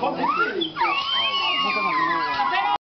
Como é